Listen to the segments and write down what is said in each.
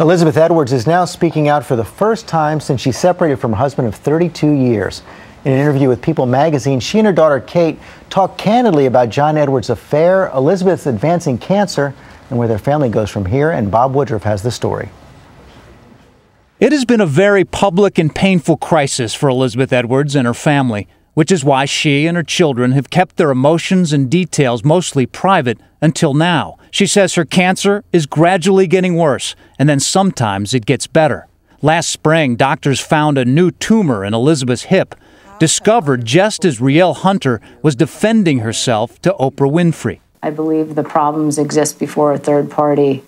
Elizabeth Edwards is now speaking out for the first time since she separated from her husband of 32 years. In an interview with People magazine, she and her daughter Kate talked candidly about John Edwards' affair, Elizabeth's advancing cancer, and where their family goes from here. And Bob Woodruff has the story. It has been a very public and painful crisis for Elizabeth Edwards and her family, which is why she and her children have kept their emotions and details mostly private until now. She says her cancer is gradually getting worse, and then sometimes it gets better. Last spring, doctors found a new tumor in Elizabeth's hip, discovered just as Rielle Hunter was defending herself to Oprah Winfrey. I believe the problems exist before a third party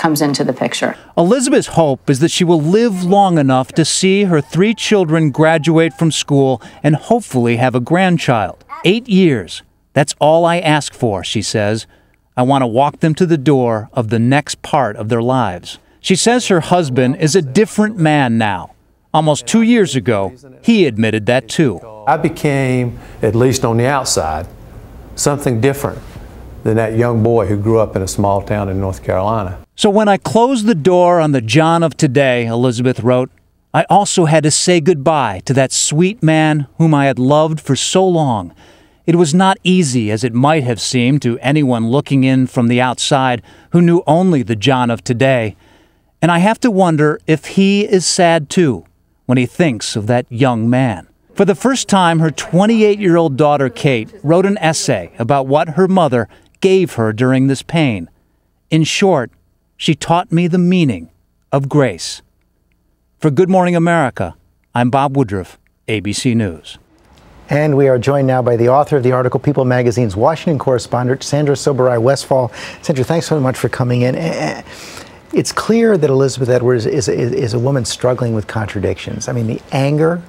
comes into the picture. Elizabeth's hope is that she will live long enough to see her three children graduate from school and hopefully have a grandchild. Eight years. That's all I ask for, she says. I want to walk them to the door of the next part of their lives. She says her husband is a different man now. Almost two years ago, he admitted that too. I became, at least on the outside, something different than that young boy who grew up in a small town in North Carolina. So when I closed the door on the John of today, Elizabeth wrote, I also had to say goodbye to that sweet man whom I had loved for so long it was not easy as it might have seemed to anyone looking in from the outside who knew only the John of today. And I have to wonder if he is sad too when he thinks of that young man. For the first time, her 28 year old daughter, Kate, wrote an essay about what her mother gave her during this pain. In short, she taught me the meaning of grace. For Good Morning America, I'm Bob Woodruff, ABC News. And we are joined now by the author of the article, People Magazine's Washington correspondent, Sandra Sobieraj Westfall. Sandra, thanks so much for coming in. Eh, eh, it's clear that Elizabeth Edwards is, is, is a woman struggling with contradictions. I mean, the anger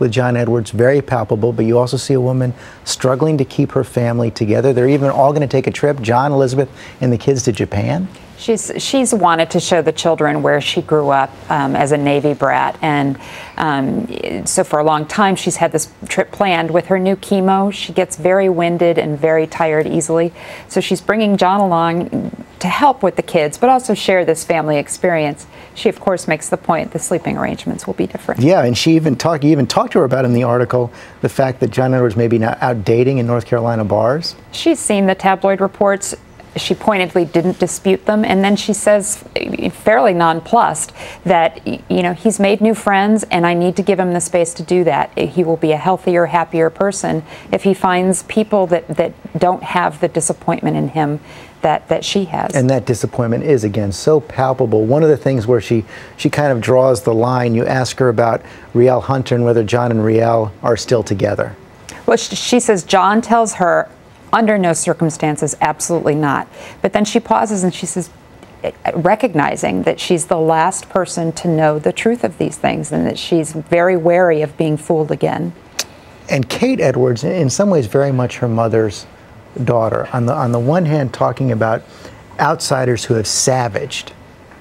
with John Edwards, very palpable, but you also see a woman struggling to keep her family together. They're even all going to take a trip, John, Elizabeth, and the kids to Japan. She's she's wanted to show the children where she grew up um, as a Navy brat, and um, so for a long time she's had this trip planned. With her new chemo, she gets very winded and very tired easily, so she's bringing John along to help with the kids, but also share this family experience. She of course makes the point the sleeping arrangements will be different. Yeah, and she even talked you even talked to her about in the article the fact that John Edwards may be now out dating in North Carolina bars. She's seen the tabloid reports she pointedly didn't dispute them, and then she says, fairly nonplussed, that you know he's made new friends, and I need to give him the space to do that. He will be a healthier, happier person if he finds people that that don't have the disappointment in him that, that she has. And that disappointment is again so palpable. One of the things where she she kind of draws the line. You ask her about Rielle Hunter and whether John and Rielle are still together. Well, she says John tells her under no circumstances, absolutely not. But then she pauses and she says, recognizing that she's the last person to know the truth of these things and that she's very wary of being fooled again. And Kate Edwards, in some ways, very much her mother's daughter. On the, on the one hand, talking about outsiders who have savaged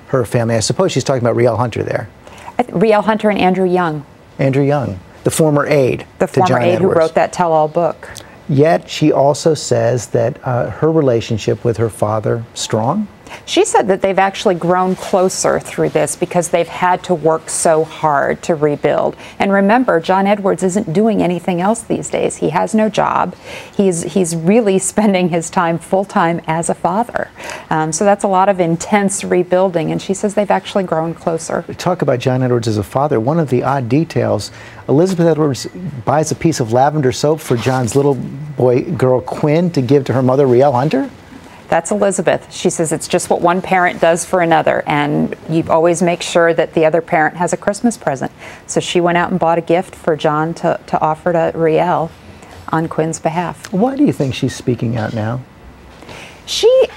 her family. I suppose she's talking about Rielle Hunter there. Rielle Hunter and Andrew Young. Andrew Young, the former aide. The former aide Edwards. who wrote that tell all book. Yet she also says that uh, her relationship with her father strong. She said that they've actually grown closer through this because they've had to work so hard to rebuild. And remember, John Edwards isn't doing anything else these days. He has no job. He's he's really spending his time full time as a father. Um, so that's a lot of intense rebuilding. And she says they've actually grown closer. Talk about John Edwards as a father. One of the odd details: Elizabeth Edwards buys a piece of lavender soap for John's little boy girl Quinn to give to her mother Rielle Hunter. That's Elizabeth. She says it's just what one parent does for another, and you always make sure that the other parent has a Christmas present. So she went out and bought a gift for John to, to offer to Rielle on Quinn's behalf. Why do you think she's speaking out now? She,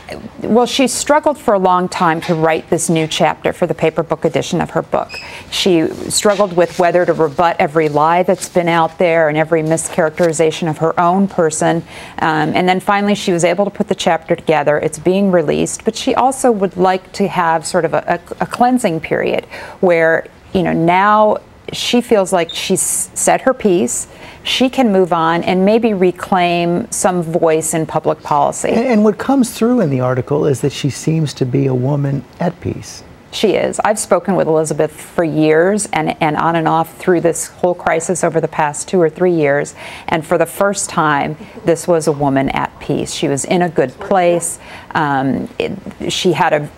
well, she struggled for a long time to write this new chapter for the paper book edition of her book. She struggled with whether to rebut every lie that's been out there and every mischaracterization of her own person. Um, and then finally, she was able to put the chapter together. It's being released, but she also would like to have sort of a, a, a cleansing period where, you know, now she feels like she's said her piece she can move on and maybe reclaim some voice in public policy. And, and, what comes through in the article is that she seems to be a woman at peace. She is. I've spoken with Elizabeth for years and, and on and off through this whole crisis over the past two or three years. And for the first time, this was a woman at peace. She was in a good place. Um, it, she had a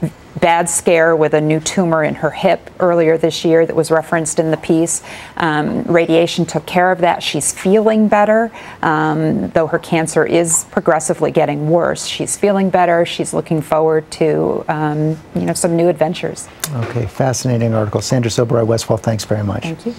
bad scare with a new tumor in her hip earlier this year that was referenced in the piece. Um, radiation took care of that. She's feeling better, um, though her cancer is progressively getting worse. She's feeling better. She's looking forward to um, you know some new adventures. Okay, fascinating article. Sandra Sobieraj Westfall, thanks very much. Thank you.